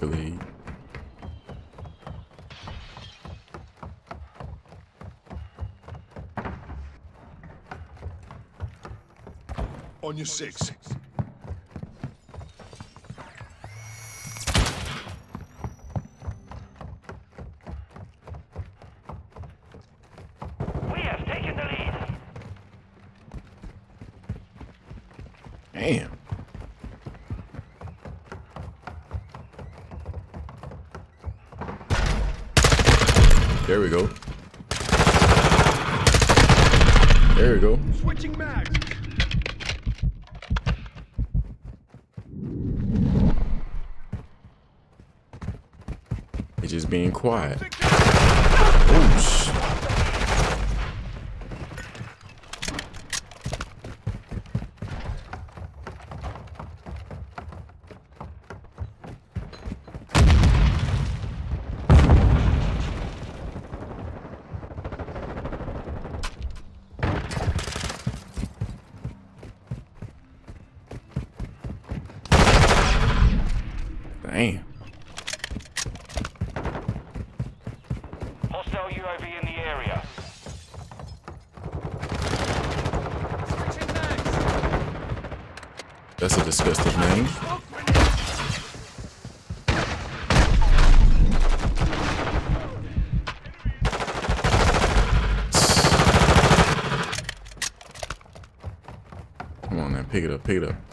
Escalade. On your six. We have taken the lead. Damn. There we go. There we go. Switching mags. It's just being quiet. Oh, sh- Damn. Hostile UAV in the area. That's a disgusting name. Come on, man. Pick it up. Pick it up.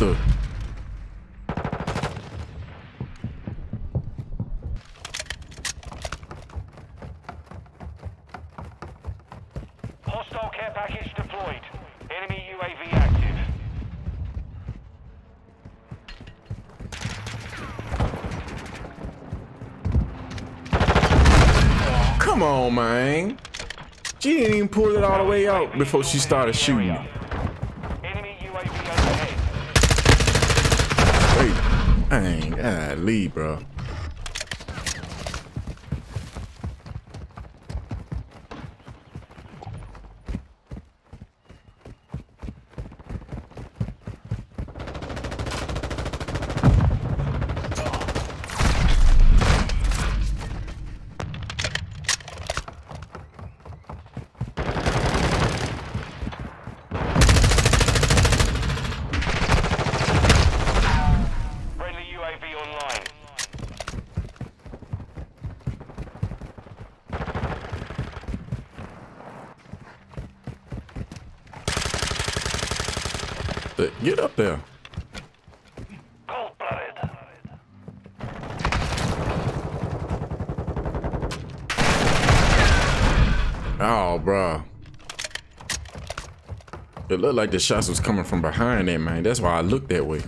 Active. Come on, man. She didn't even pull it all the way out before she started shooting. Enemy UAV overhead. Dang. Leave, bro. But Get up there. Oh, bro. It looked like the shots was coming from behind that man. That's why I looked that way.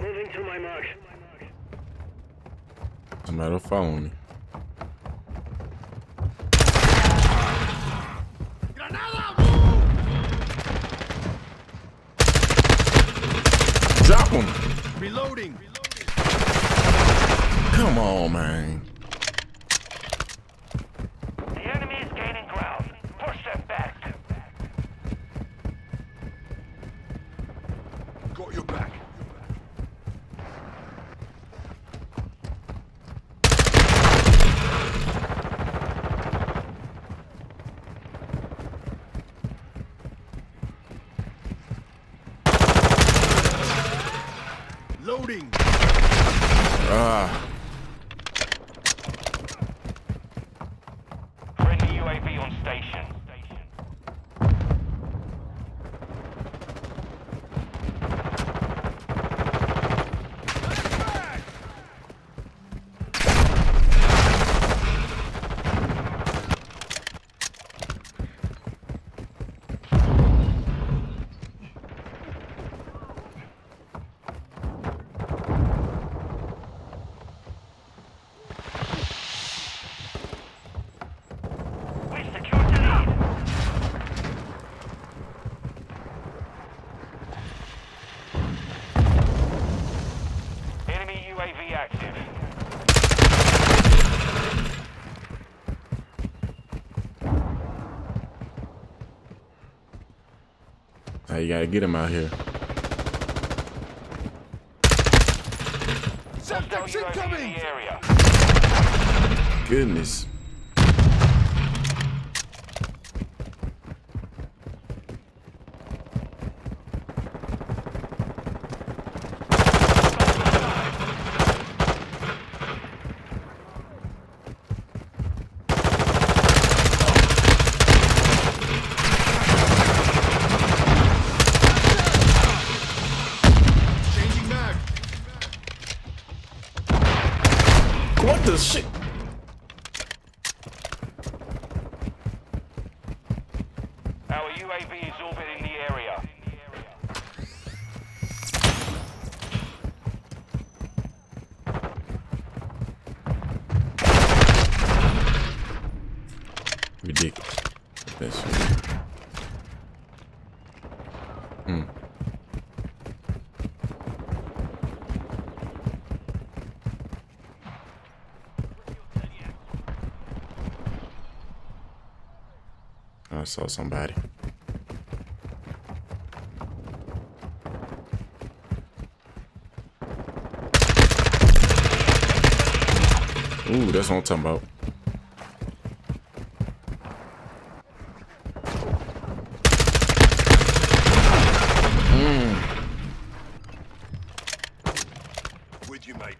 Moving to my mark. Somebody following me. Grenade, move. Drop him. Reloading. Come on, man. The enemy is gaining ground. Push them back. Got your back. Reloading. Ah, Friendly UAV on station. We secured the lead. Enemy UAV active. now you gotta get him out here. Hostile Semtex UAV in incoming! the area. Goodness. What the shit? Our UAV is orbiting the area. Ridiculous. That shit. Hmm. I saw somebody. Ooh, that's what I'm talking about. With you, mate.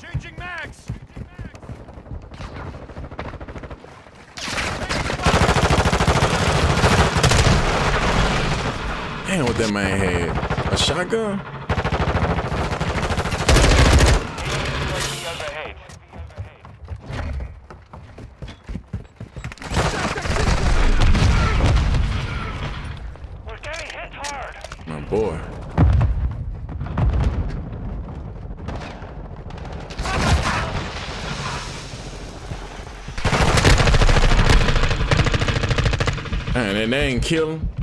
Changing mags. Damn, what that man had. A shotgun? My boy. And they ain't kill him.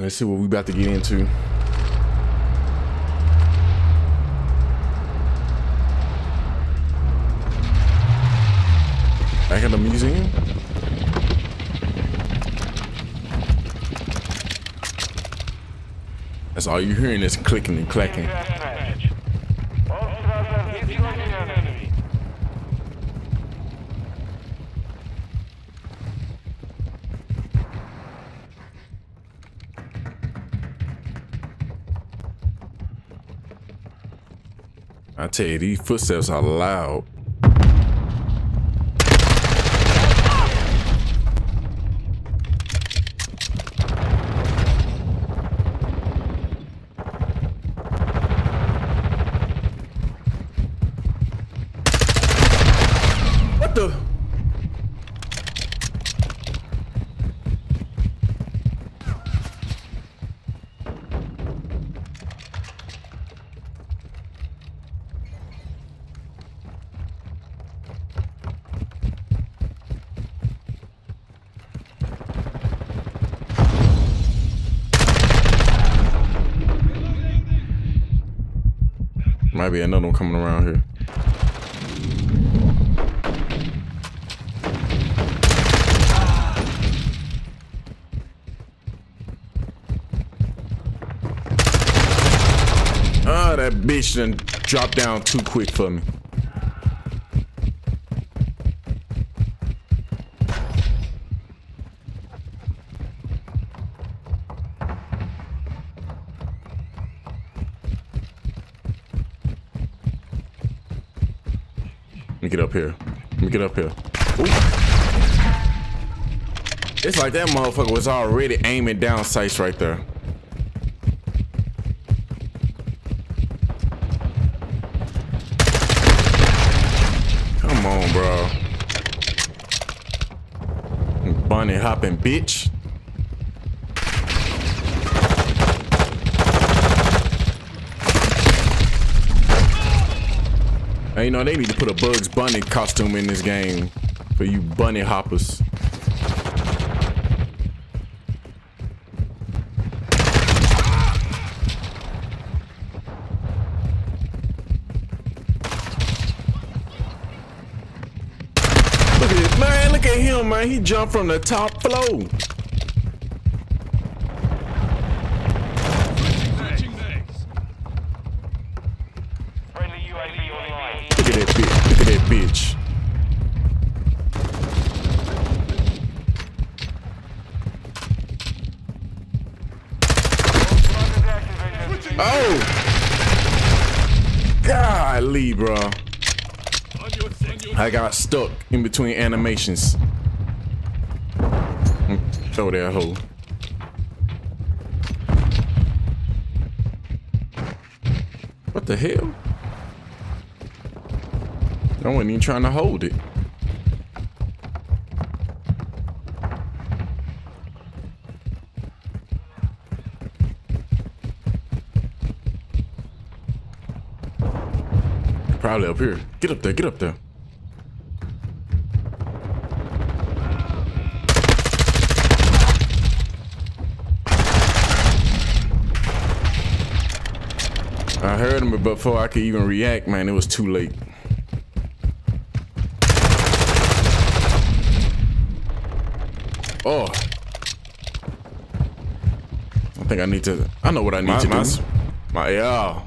Let's see what we about to get into. Back at the museum. That's all you're hearing is clicking and clacking. I tell you, these footsteps are loud. Might be another one coming around here. Ah, that bitch done dropped down too quick for me. Get up here. Let me get up here. Ooh. It's like that motherfucker was already aiming down sights right there. Come on, bro. Bunny hopping bitch. You know, they need to put a Bugs Bunny costume in this game for you bunny hoppers. Look at this, man. Look at him, man. He jumped from the top floor. Switching mags. Friendly UAV online. Look at that bitch. Oh! Golly, bro. I got stuck in between animations. Mm, Throw that hoe. What the hell? I wasn't even trying to hold it. Probably up here. Get up there, get up there. I heard him, but before I could even react, man, it was too late. Oh. I think I need to. I know what I need My- to my- do. My yeah.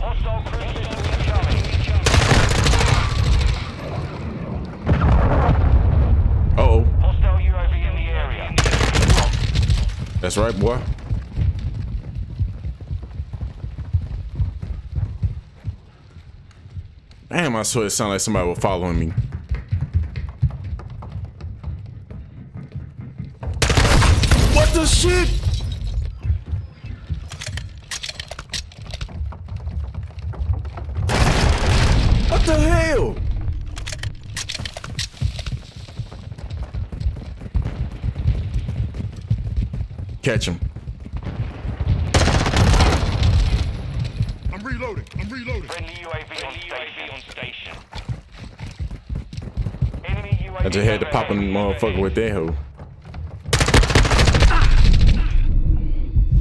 Hostile cruise missile incoming. Hostile UAV in the area. That's right, boy. Damn, I swear it sounded like somebody was following me. What the shit? What the hell? Catch him. I'm reloading. I'm reloading. Friendly UAV on station. on station. Enemy UAV I just had to pop a motherfucker with that hoe.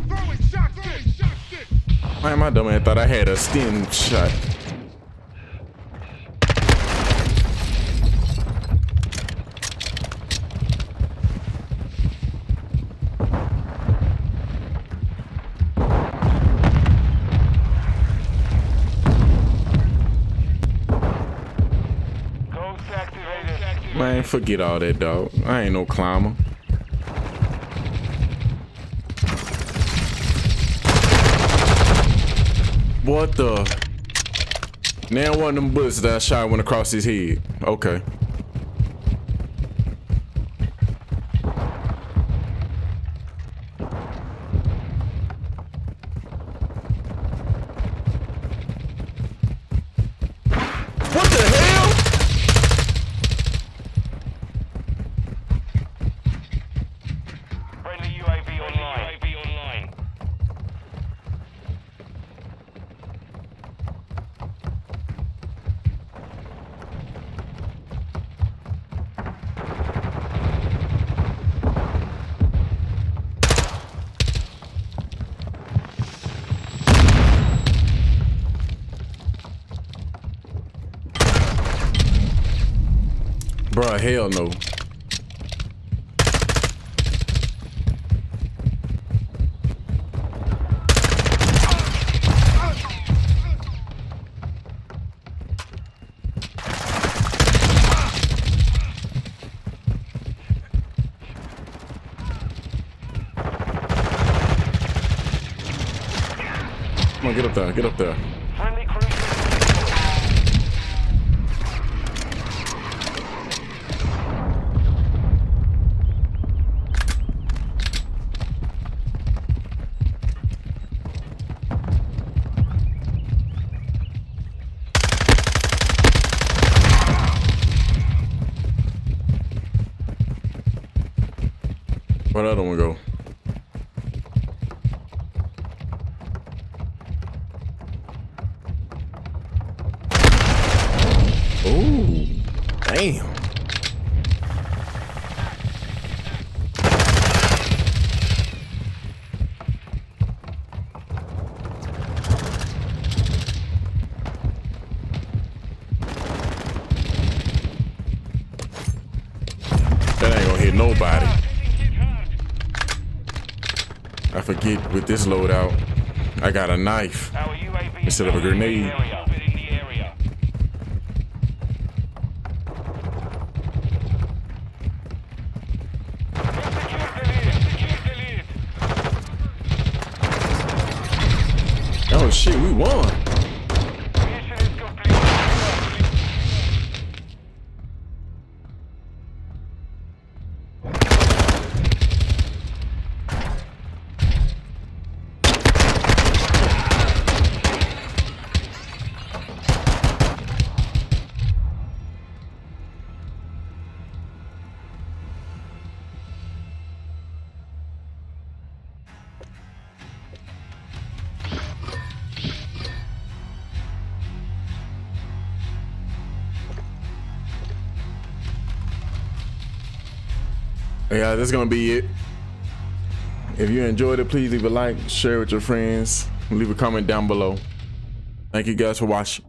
Throwing shock stick. Shock stick. Why am I dumb? I thought I had a stim shot. Forget all that, dog. I ain't no climber. What the? Now one of them bullets that I shot went across his head. Okay. Hell no. Come on, get up there, get up there. Where'd the other one go? Ooh, damn. That ain't gonna hit nobody. I forget with this loadout, I got a knife. Instead of a is in the grenade. Yeah, that's gonna be it. If you enjoyed it, please leave a like, share with your friends, leave a comment down below. Thank you guys for watching.